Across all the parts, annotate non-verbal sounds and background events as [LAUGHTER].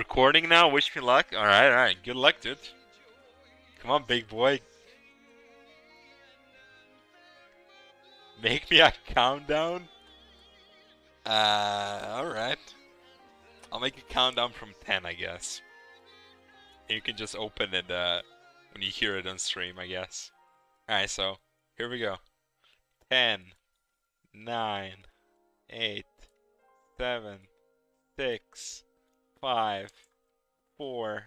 Recording now. Wish me luck. All right, all right. Good luck, dude. Come on, big boy. Make me a countdown. Uh, all right. I'll make a countdown from ten, I guess. You can just open it uh, when you hear it on stream, I guess. All right, so here we go. Ten, nine, eight, seven, six five, four,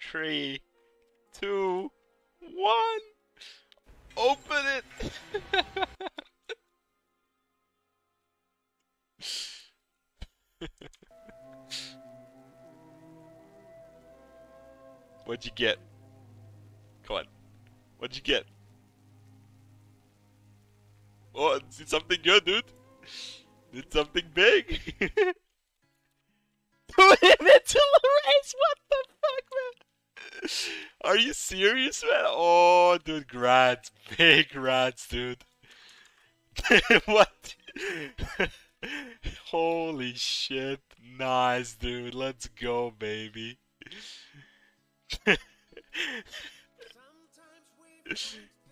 three, two, one. Open it. [LAUGHS] What'd you get? Come on. What'd you get? Oh, it's something good, dude. It's something big. [LAUGHS] Put him into the race. What the fuck, man? Are you serious, man? Oh, dude, grats, big grats, dude. [LAUGHS] what? [LAUGHS] Holy shit! Nice, dude. Let's go, baby. [LAUGHS]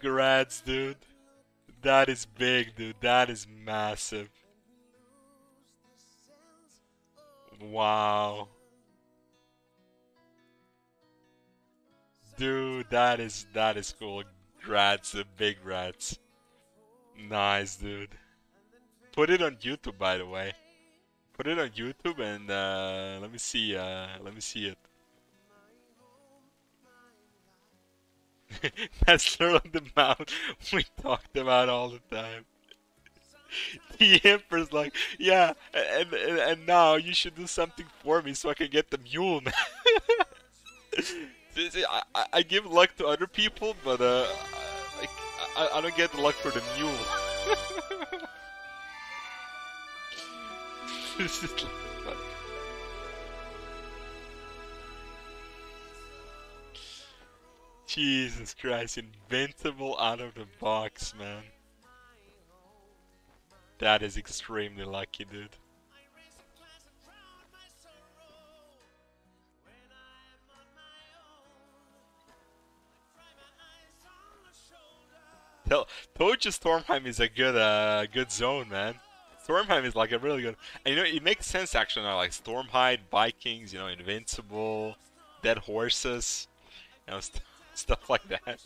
Grats, dude. That is big, dude. That is massive. Wow. Dude, that is that is cool. Rats, the big rats. Nice, dude. Put it on YouTube, by the way. Put it on YouTube and uh, let me see. Uh, let me see it. [LAUGHS] That's literally the mount [LAUGHS] we talked about all the time. [LAUGHS] the emperor's like, yeah, and, and, and now you should do something for me so I can get the mule, man. [LAUGHS] I, I, give luck to other people, but uh, I, I, don't get the luck for the mule. [LAUGHS] this is like, Jesus Christ, invincible out of the box, man. That is extremely lucky, dude. Tell, told you Stormheim is a good, uh, good zone, man. Stormheim is like a really good, and you know it makes sense actually. Now, like Stormheim, Vikings, you know, Invincible, Dead Horses, you know, st [LAUGHS] stuff like that.